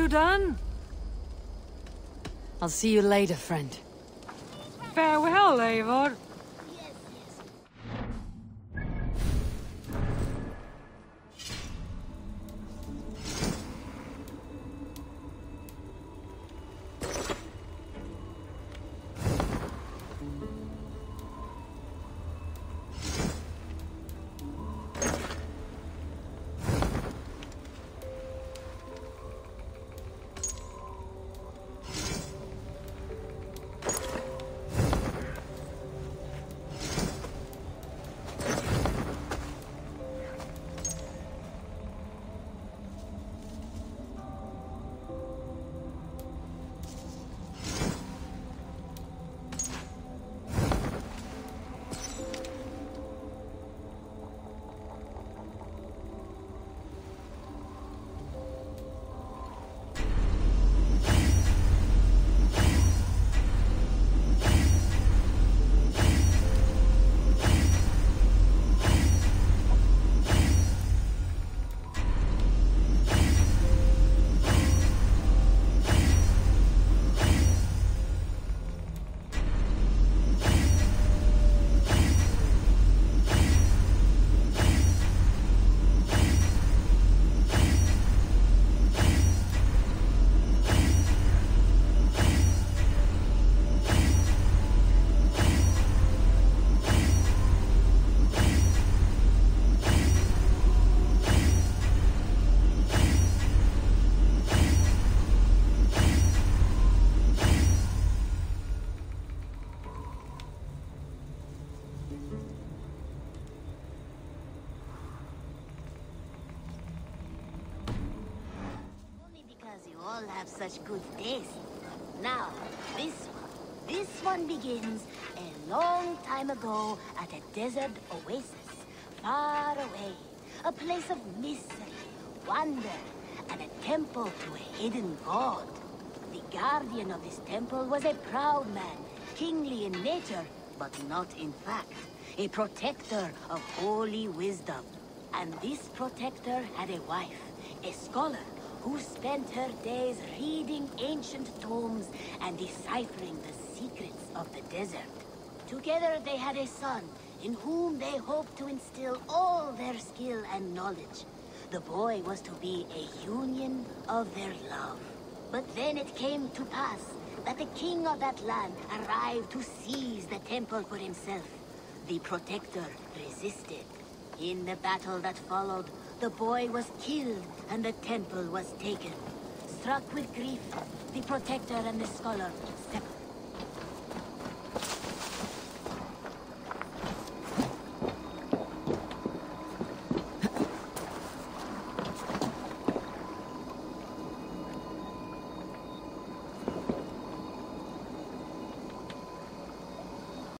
you done? I'll see you later, friend. Farewell, Eivor. Have such good taste. Now, this one. This one begins a long time ago at a desert oasis, far away. A place of mystery, wonder, and a temple to a hidden god. The guardian of this temple was a proud man, kingly in nature, but not in fact. A protector of holy wisdom. And this protector had a wife, a scholar, who spent her days reading ancient tomes and deciphering the secrets of the desert. Together they had a son, in whom they hoped to instill all their skill and knowledge. The boy was to be a union of their love. But then it came to pass that the king of that land arrived to seize the temple for himself. The protector resisted. In the battle that followed, the boy was killed and the temple was taken. Struck with grief, the protector and the scholar separated.